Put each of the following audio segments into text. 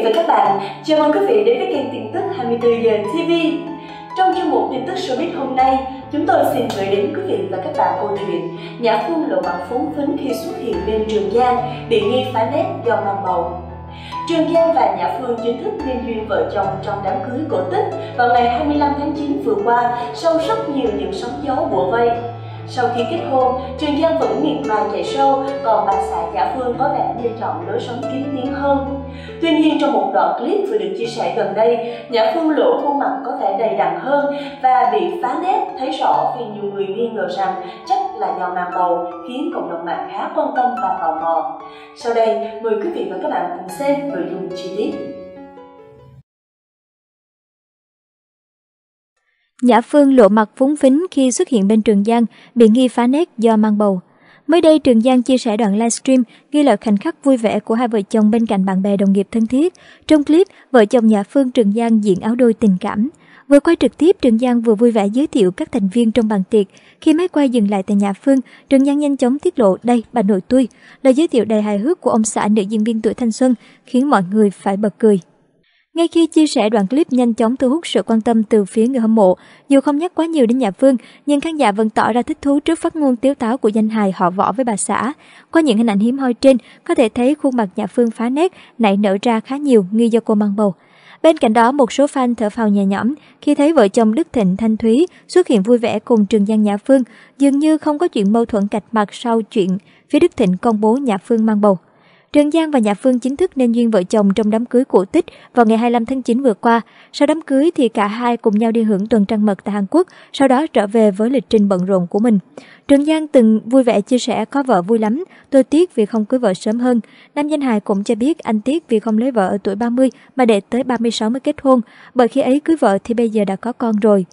vị và các bạn, chào mừng quý vị đến với kênh tin tức 24 giờ TV. Trong chương mục tin tức showbiz hôm nay, chúng tôi xin gửi đến quý vị và các bạn câu chuyện Nhã Phương lộ mặt phúng phính khi xuất hiện bên Trường Giang bị nghi phá nét do mang bầu. Trường Giang và Nhã Phương chính thức liên duyên vợ chồng trong đám cưới cổ tích vào ngày 25 tháng 9 vừa qua sau rất nhiều những sóng gió bủa vây. Sau khi kết hôn, Trường Giang vẫn miệt mài chạy sâu, còn bà xã Nhã Phương có vẻ lựa chọn lối sống kín tiếng hơn. Tuy nhiên trong một đoạn clip vừa được chia sẻ gần đây, Nhã Phương lộ khuôn mặt có vẻ đầy đặn hơn và bị phá nét thấy rõ vì nhiều người nghi ngờ rằng chắc là do mang bầu khiến cộng đồng mạng khá quan tâm và tò mò. Sau đây, mời quý vị và các bạn cùng xem nội dung chi tiết. Nhã Phương lộ mặt phúng phính khi xuất hiện bên Trường Giang, bị nghi phá nét do mang bầu. Mới đây, Trường Giang chia sẻ đoạn livestream ghi lại khoảnh khắc vui vẻ của hai vợ chồng bên cạnh bạn bè đồng nghiệp thân thiết. Trong clip, vợ chồng nhà Phương Trường Giang diện áo đôi tình cảm. Vừa quay trực tiếp, Trường Giang vừa vui vẻ giới thiệu các thành viên trong bàn tiệc. Khi máy quay dừng lại tại nhà Phương, Trường Giang nhanh chóng tiết lộ đây bà nội tôi, lời giới thiệu đầy hài hước của ông xã nữ diễn viên tuổi thanh xuân, khiến mọi người phải bật cười. Ngay khi chia sẻ đoạn clip nhanh chóng thu hút sự quan tâm từ phía người hâm mộ, dù không nhắc quá nhiều đến nhà Phương, nhưng khán giả vẫn tỏ ra thích thú trước phát ngôn tiếu táo của danh hài họ võ với bà xã. Qua những hình ảnh hiếm hoi trên, có thể thấy khuôn mặt nhà Phương phá nét, nảy nở ra khá nhiều nghi do cô mang bầu. Bên cạnh đó, một số fan thở phào nhẹ nhõm khi thấy vợ chồng Đức Thịnh Thanh Thúy xuất hiện vui vẻ cùng Trường Giang Nhã Phương, dường như không có chuyện mâu thuẫn cạch mặt sau chuyện phía Đức Thịnh công bố Nhã Phương mang bầu. Trần Giang và Nhã Phương chính thức nên duyên vợ chồng trong đám cưới cổ tích vào ngày 25 tháng 9 vừa qua. Sau đám cưới thì cả hai cùng nhau đi hưởng tuần trăng mật tại Hàn Quốc, sau đó trở về với lịch trình bận rộn của mình. Trần Giang từng vui vẻ chia sẻ có vợ vui lắm, tôi tiếc vì không cưới vợ sớm hơn. Nam danh hài cũng cho biết anh tiếc vì không lấy vợ ở tuổi 30 mà để tới 36 mới kết hôn, bởi khi ấy cưới vợ thì bây giờ đã có con rồi.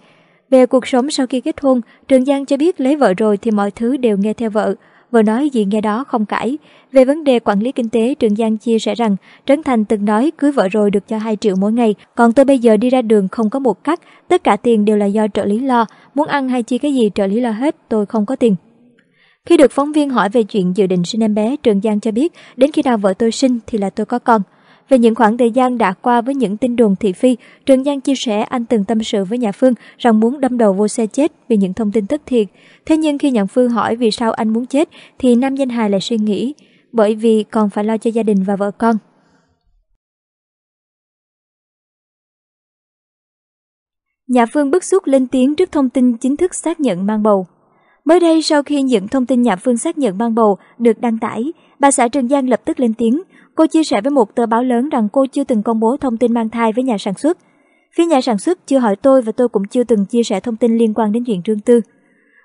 Về cuộc sống sau khi kết hôn, Trần Giang cho biết lấy vợ rồi thì mọi thứ đều nghe theo vợ vừa nói gì nghe đó không cãi. Về vấn đề quản lý kinh tế, Trường Giang chia sẻ rằng Trấn Thành từng nói cưới vợ rồi được cho 2 triệu mỗi ngày, còn tôi bây giờ đi ra đường không có một cắt, tất cả tiền đều là do trợ lý lo, muốn ăn hay chi cái gì trợ lý lo hết, tôi không có tiền. Khi được phóng viên hỏi về chuyện dự định sinh em bé, Trường Giang cho biết đến khi nào vợ tôi sinh thì là tôi có con. Về những khoảng thời gian đã qua với những tin đồn thị phi, Trần Giang chia sẻ anh từng tâm sự với nhà Phương rằng muốn đâm đầu vô xe chết vì những thông tin thất thiệt. Thế nhưng khi nhận Phương hỏi vì sao anh muốn chết thì nam danh hài lại suy nghĩ bởi vì còn phải lo cho gia đình và vợ con. Nhà Phương bức xúc lên tiếng trước thông tin chính thức xác nhận mang bầu. Mới đây sau khi những thông tin nhà Phương xác nhận mang bầu được đăng tải, bà xã Trần Giang lập tức lên tiếng Cô chia sẻ với một tờ báo lớn rằng cô chưa từng công bố thông tin mang thai với nhà sản xuất. Phía nhà sản xuất chưa hỏi tôi và tôi cũng chưa từng chia sẻ thông tin liên quan đến chuyện riêng tư.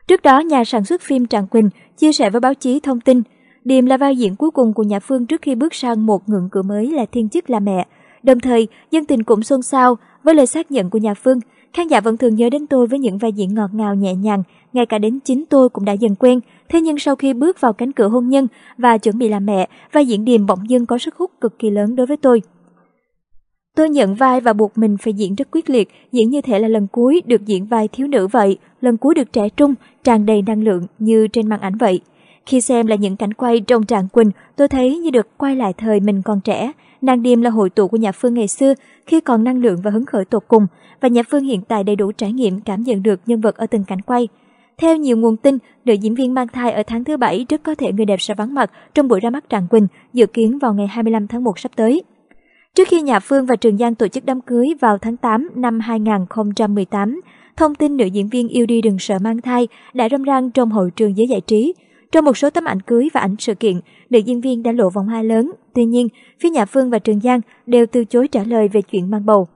Trước đó, nhà sản xuất phim Tràng Quỳnh chia sẻ với báo chí thông tin Điềm là vai diễn cuối cùng của nhà Phương trước khi bước sang một ngưỡng cửa mới là thiên chức là mẹ. Đồng thời, dân tình cũng xôn xao với lời xác nhận của nhà Phương. Khán giả vẫn thường nhớ đến tôi với những vai diễn ngọt ngào nhẹ nhàng, ngay cả đến chính tôi cũng đã dần quen. Thế nhưng sau khi bước vào cánh cửa hôn nhân và chuẩn bị làm mẹ, vai diễn Điềm bỗng dưng có sức hút cực kỳ lớn đối với tôi. Tôi nhận vai và buộc mình phải diễn rất quyết liệt, diễn như thể là lần cuối được diễn vai thiếu nữ vậy, lần cuối được trẻ trung, tràn đầy năng lượng như trên màn ảnh vậy. Khi xem là những cảnh quay trong Tràng Quỳnh, tôi thấy như được quay lại thời mình còn trẻ. Nàng Điềm là hội tụ của nhà Phương ngày xưa, khi còn năng lượng và hứng khởi tột cùng, và nhà Phương hiện tại đầy đủ trải nghiệm cảm nhận được nhân vật ở từng cảnh quay. Theo nhiều nguồn tin, nữ diễn viên mang thai ở tháng thứ bảy rất có thể người đẹp sẽ vắng mặt trong buổi ra mắt Tràng Quỳnh, dự kiến vào ngày 25 tháng 1 sắp tới. Trước khi nhà Phương và Trường Giang tổ chức đám cưới vào tháng 8 năm 2018, thông tin nữ diễn viên yêu đi đừng sợ mang thai đã râm ran trong hội trường giới giải trí. Trong một số tấm ảnh cưới và ảnh sự kiện, nữ diễn viên đã lộ vòng hai lớn. Tuy nhiên, phía nhà Phương và Trường Giang đều từ chối trả lời về chuyện mang bầu.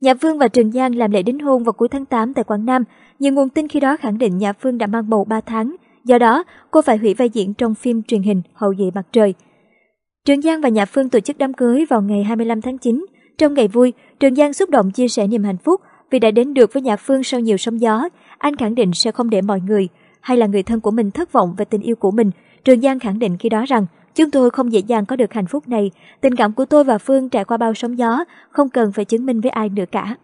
Nhà Phương và Trường Giang làm lễ đính hôn vào cuối tháng 8 tại Quảng Nam. Nhiều nguồn tin khi đó khẳng định nhà Phương đã mang bầu 3 tháng. Do đó, cô phải hủy vai diễn trong phim truyền hình Hậu dị mặt trời. Trường Giang và nhà Phương tổ chức đám cưới vào ngày 25 tháng 9. Trong ngày vui, Trường Giang xúc động chia sẻ niềm hạnh phúc vì đã đến được với nhà Phương sau nhiều sóng gió. Anh khẳng định sẽ không để mọi người hay là người thân của mình thất vọng về tình yêu của mình. Trường Giang khẳng định khi đó rằng Chúng tôi không dễ dàng có được hạnh phúc này. Tình cảm của tôi và Phương trải qua bao sóng gió, không cần phải chứng minh với ai nữa cả.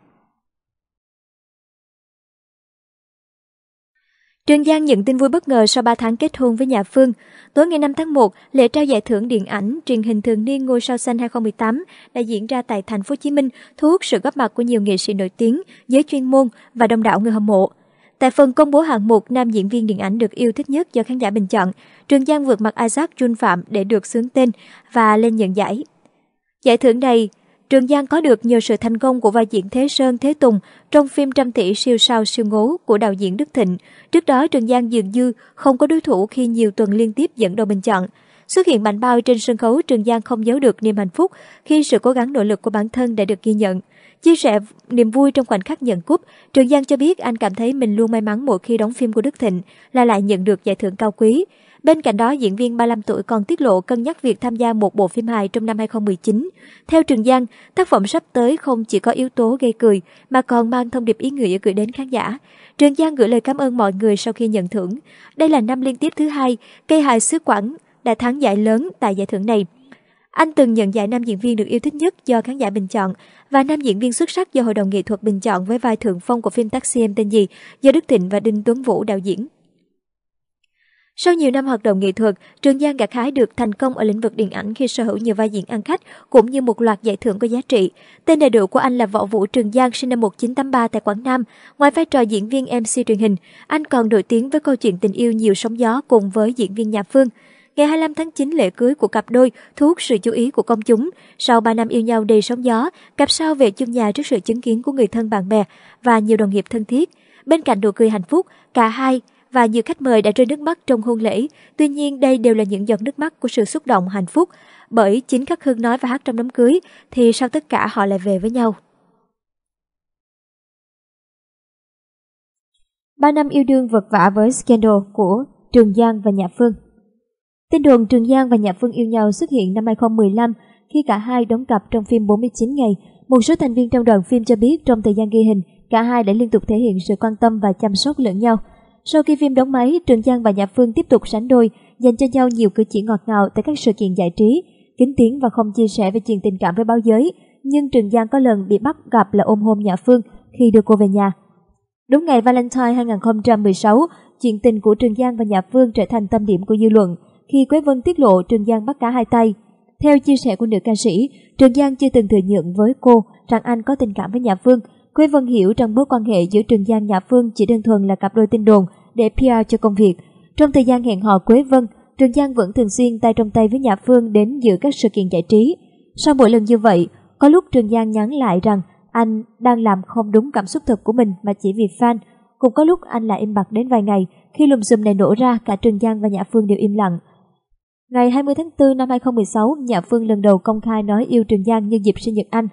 Trường Giang nhận tin vui bất ngờ sau 3 tháng kết hôn với nhà Phương. Tối ngày 5 tháng 1, lễ trao giải thưởng điện ảnh truyền hình thường niên Ngôi sao xanh 2018 đã diễn ra tại thành phố Hồ Chí Minh, thu hút sự góp mặt của nhiều nghệ sĩ nổi tiếng, giới chuyên môn và đông đảo người hâm mộ. Tại phần công bố hạng mục nam diễn viên điện ảnh được yêu thích nhất do khán giả bình chọn, Trường Giang vượt mặt Isaac Jun Phạm để được xướng tên và lên nhận giải. Giải thưởng này Trường Giang có được nhờ sự thành công của vai diễn Thế Sơn Thế Tùng trong phim trăm tỷ siêu sao siêu ngố của đạo diễn Đức Thịnh. Trước đó Trường Giang dường như không có đối thủ khi nhiều tuần liên tiếp dẫn đầu bình chọn. Xuất hiện mạnh bao trên sân khấu, Trường Giang không giấu được niềm hạnh phúc khi sự cố gắng nỗ lực của bản thân đã được ghi nhận. Chia sẻ niềm vui trong khoảnh khắc nhận cúp, Trường Giang cho biết anh cảm thấy mình luôn may mắn mỗi khi đóng phim của Đức Thịnh là lại nhận được giải thưởng cao quý. Bên cạnh đó, diễn viên 35 tuổi còn tiết lộ cân nhắc việc tham gia một bộ phim hài trong năm 2019. Theo Trường Giang, tác phẩm sắp tới không chỉ có yếu tố gây cười mà còn mang thông điệp ý nghĩa gửi đến khán giả. Trường Giang gửi lời cảm ơn mọi người sau khi nhận thưởng. Đây là năm liên tiếp thứ hai, cây hài xứ Quảng đã thắng giải lớn tại giải thưởng này. Anh từng nhận giải nam diễn viên được yêu thích nhất do khán giả bình chọn và nam diễn viên xuất sắc do hội đồng nghệ thuật bình chọn với vai thượng phong của phim Taxi em tên gì do Đức Thịnh và Đinh Tuấn Vũ đạo diễn. Sau nhiều năm hoạt động nghệ thuật, Trường Giang gặt hái được thành công ở lĩnh vực điện ảnh khi sở hữu nhiều vai diễn ăn khách cũng như một loạt giải thưởng có giá trị. Tên đầy đủ của anh là Võ Vũ Trường Giang sinh năm 1983 tại Quảng Nam. Ngoài vai trò diễn viên MC truyền hình, anh còn nổi tiếng với câu chuyện tình yêu nhiều sóng gió cùng với diễn viên nhà Phương. Ngày 25 tháng 9, lễ cưới của cặp đôi thu hút sự chú ý của công chúng. Sau 3 năm yêu nhau đầy sóng gió, cặp sao về chung nhà trước sự chứng kiến của người thân bạn bè và nhiều đồng nghiệp thân thiết. Bên cạnh nụ cười hạnh phúc, cả hai và nhiều khách mời đã rơi nước mắt trong hôn lễ. Tuy nhiên đây đều là những giọt nước mắt của sự xúc động hạnh phúc, bởi chính Khắc Hương nói và hát trong đám cưới thì sau tất cả họ lại về với nhau. Ba năm yêu đương vật vả với scandal của Trường Giang và Nhã Phương Tin đồn Trường Giang và Nhã Phương yêu nhau xuất hiện năm 2015 khi cả hai đóng cặp trong phim 49 ngày. Một số thành viên trong đoàn phim cho biết trong thời gian ghi hình, cả hai đã liên tục thể hiện sự quan tâm và chăm sóc lẫn nhau. Sau khi phim đóng máy, Trường Giang và Nhã Phương tiếp tục sánh đôi, dành cho nhau nhiều cử chỉ ngọt ngào tại các sự kiện giải trí, kính tiếng và không chia sẻ về chuyện tình cảm với báo giới. Nhưng Trường Giang có lần bị bắt gặp là ôm hôn Nhã Phương khi đưa cô về nhà. Đúng ngày Valentine 2016, chuyện tình của Trường Giang và Nhã Phương trở thành tâm điểm của dư luận khi Quế Vân tiết lộ Trường Giang bắt cả hai tay. Theo chia sẻ của nữ ca sĩ, Trường Giang chưa từng thừa nhận với cô rằng anh có tình cảm với Nhã Phương. Quế Vân hiểu rằng mối quan hệ giữa Trường Giang nhà Nhã Phương chỉ đơn thuần là cặp đôi tin đồn để PR cho công việc. Trong thời gian hẹn hò Quế Vân, Trường Giang vẫn thường xuyên tay trong tay với Nhã Phương đến dự các sự kiện giải trí. Sau mỗi lần như vậy, có lúc Trường Giang nhắn lại rằng anh đang làm không đúng cảm xúc thật của mình mà chỉ vì fan. Cũng có lúc anh lại im bặt đến vài ngày, khi lùm xùm này nổ ra cả Trường Giang và Nhã Phương đều im lặng. Ngày 20 tháng 4 năm 2016, Nhã Phương lần đầu công khai nói yêu Trường Giang nhân dịp sinh nhật anh.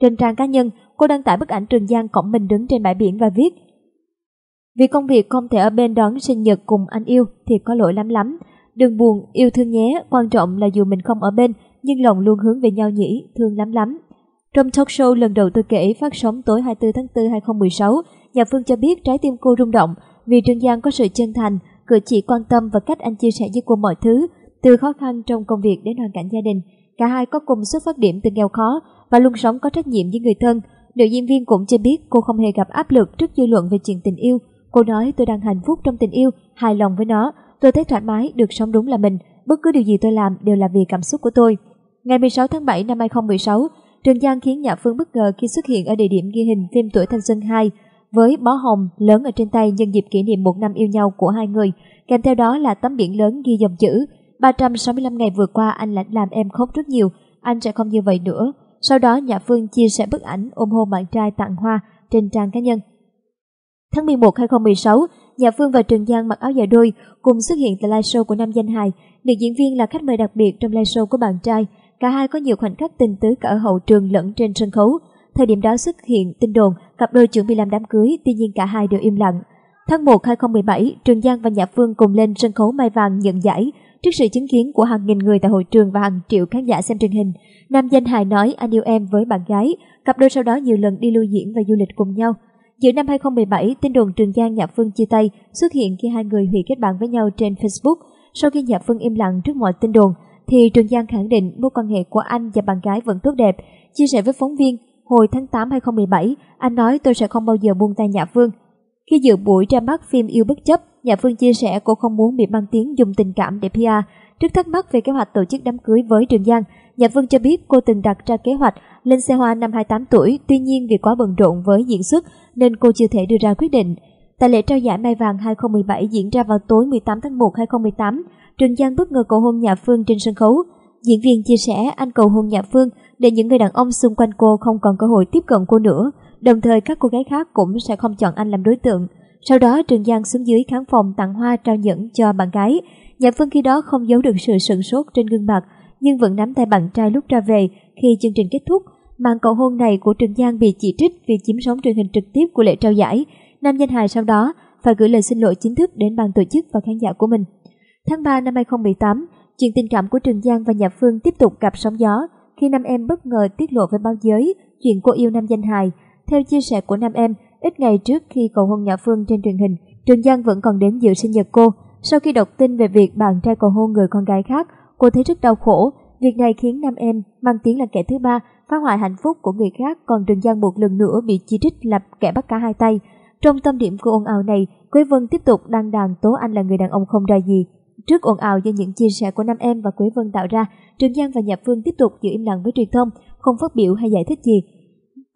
Trên trang cá nhân, cô đăng tải bức ảnh Trường Giang cõng mình đứng trên bãi biển và viết Vì công việc không thể ở bên đón sinh nhật cùng anh yêu thì có lỗi lắm lắm. Đừng buồn, yêu thương nhé, quan trọng là dù mình không ở bên, nhưng lòng luôn hướng về nhau nhỉ, thương lắm lắm. Trong talk show lần đầu tôi kể phát sóng tối 24 tháng 4 2016, nhà Phương cho biết trái tim cô rung động vì Trường Giang có sự chân thành, cử chỉ quan tâm và cách anh chia sẻ với cô mọi thứ, từ khó khăn trong công việc đến hoàn cảnh gia đình. Cả hai có cùng xuất phát điểm từ nghèo khó và luôn sống có trách nhiệm với người thân. Nữ diễn viên cũng cho biết cô không hề gặp áp lực trước dư luận về chuyện tình yêu. Cô nói tôi đang hạnh phúc trong tình yêu, hài lòng với nó. Tôi thấy thoải mái, được sống đúng là mình. Bất cứ điều gì tôi làm đều là vì cảm xúc của tôi. Ngày 16 tháng 7 năm 2016, Trường Giang khiến Nhã Phương bất ngờ khi xuất hiện ở địa điểm ghi hình phim Tuổi Thanh Xuân 2 với bó hồng lớn ở trên tay nhân dịp kỷ niệm một năm yêu nhau của hai người. Kèm theo đó là tấm biển lớn ghi dòng chữ 365 ngày vừa qua anh đã làm em khóc rất nhiều, anh sẽ không như vậy nữa. Sau đó Nhã Phương chia sẻ bức ảnh ôm hôn bạn trai tặng hoa trên trang cá nhân. Tháng 11 2016, Nhã Phương và Trường Giang mặc áo dài đôi cùng xuất hiện tại live show của nam danh hài. Nữ diễn viên là khách mời đặc biệt trong live show của bạn trai. Cả hai có nhiều khoảnh khắc tình tứ cả ở hậu trường lẫn trên sân khấu. Thời điểm đó xuất hiện tin đồn cặp đôi chuẩn bị làm đám cưới, tuy nhiên cả hai đều im lặng. Tháng 1 2017, Trường Giang và Nhã Phương cùng lên sân khấu Mai Vàng nhận giải. Trước sự chứng kiến của hàng nghìn người tại hội trường và hàng triệu khán giả xem truyền hình, nam danh hài nói anh yêu em với bạn gái, cặp đôi sau đó nhiều lần đi lưu diễn và du lịch cùng nhau. Giữa năm 2017, tin đồn Trường Giang Nhã Phương chia tay xuất hiện khi hai người hủy kết bạn với nhau trên Facebook. Sau khi Nhã Phương im lặng trước mọi tin đồn, thì Trường Giang khẳng định mối quan hệ của anh và bạn gái vẫn tốt đẹp. Chia sẻ với phóng viên, hồi tháng 8 2017, anh nói tôi sẽ không bao giờ buông tay Nhã Phương. Khi dự buổi ra mắt phim Yêu Bất Chấp, Nhã Phương chia sẻ cô không muốn bị mang tiếng dùng tình cảm để PR. Trước thắc mắc về kế hoạch tổ chức đám cưới với Trường Giang, Nhã Phương cho biết cô từng đặt ra kế hoạch lên xe hoa năm 28 tuổi, tuy nhiên vì quá bận rộn với diễn xuất nên cô chưa thể đưa ra quyết định. Tại lễ trao giải Mai Vàng 2017 diễn ra vào tối 18 tháng 1 2018, Trường Giang bất ngờ cầu hôn Nhã Phương trên sân khấu. Diễn viên chia sẻ anh cầu hôn nhà Phương để những người đàn ông xung quanh cô không còn cơ hội tiếp cận cô nữa, đồng thời các cô gái khác cũng sẽ không chọn anh làm đối tượng. Sau đó Trường Giang xuống dưới khán phòng tặng hoa trao nhẫn cho bạn gái. Nhà Phương khi đó không giấu được sự sừng sốt trên gương mặt, nhưng vẫn nắm tay bạn trai lúc ra về khi chương trình kết thúc. Màn cầu hôn này của Trường Giang bị chỉ trích vì chiếm sóng truyền hình trực tiếp của lễ trao giải. Nam danh hài sau đó phải gửi lời xin lỗi chính thức đến ban tổ chức và khán giả của mình. Tháng 3 năm 2018, chuyện tình cảm của Trường Giang và Nhạc Phương tiếp tục gặp sóng gió khi nam em bất ngờ tiết lộ với báo giới chuyện cô yêu nam danh hài. Theo chia sẻ của nam em, ít ngày trước khi cầu hôn Nhạc Phương trên truyền hình, Trường Giang vẫn còn đến dự sinh nhật cô. Sau khi đọc tin về việc bạn trai cầu hôn người con gái khác, cô thấy rất đau khổ. Việc này khiến nam em mang tiếng là kẻ thứ ba phá hoại hạnh phúc của người khác, còn Trường Giang một lần nữa bị chỉ trích là kẻ bắt cả hai tay. Trong tâm điểm của ồn ào này, Quế Vân tiếp tục đăng đàn tố anh là người đàn ông không ra gì. Trước ồn ào do những chia sẻ của nam em và Quế Vân tạo ra, Trường Giang và Nhạc Phương tiếp tục giữ im lặng với truyền thông, không phát biểu hay giải thích gì.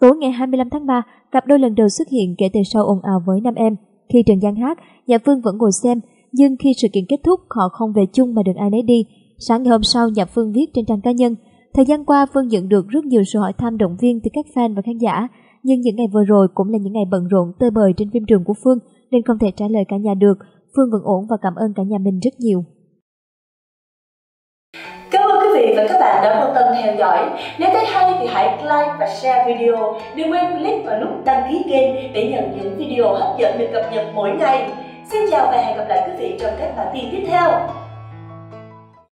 Tối ngày 25 tháng 3, cặp đôi lần đầu xuất hiện kể từ sau ồn ào với nam em. Khi Trường Giang hát, Nhạc Phương vẫn ngồi xem, nhưng khi sự kiện kết thúc họ không về chung mà được ai nấy đi. Sáng ngày hôm sau, Nhạc Phương viết trên trang cá nhân, Thời gian qua, Phương nhận được rất nhiều sự hỏi thăm động viên từ các fan và khán giả, nhưng những ngày vừa rồi cũng là những ngày bận rộn tơi bời trên phim trường của Phương nên không thể trả lời cả nhà được. Phương vẫn ổn và cảm ơn cả nhà mình rất nhiều. Cảm ơn quý vị và các bạn đã quan tâm theo dõi. Nếu thấy hay thì hãy like và share video. Đừng quên click vào nút đăng ký kênh để nhận những video hấp dẫn được cập nhật mỗi ngày. Xin chào và hẹn gặp lại quý vị trong các bản tin tiếp theo.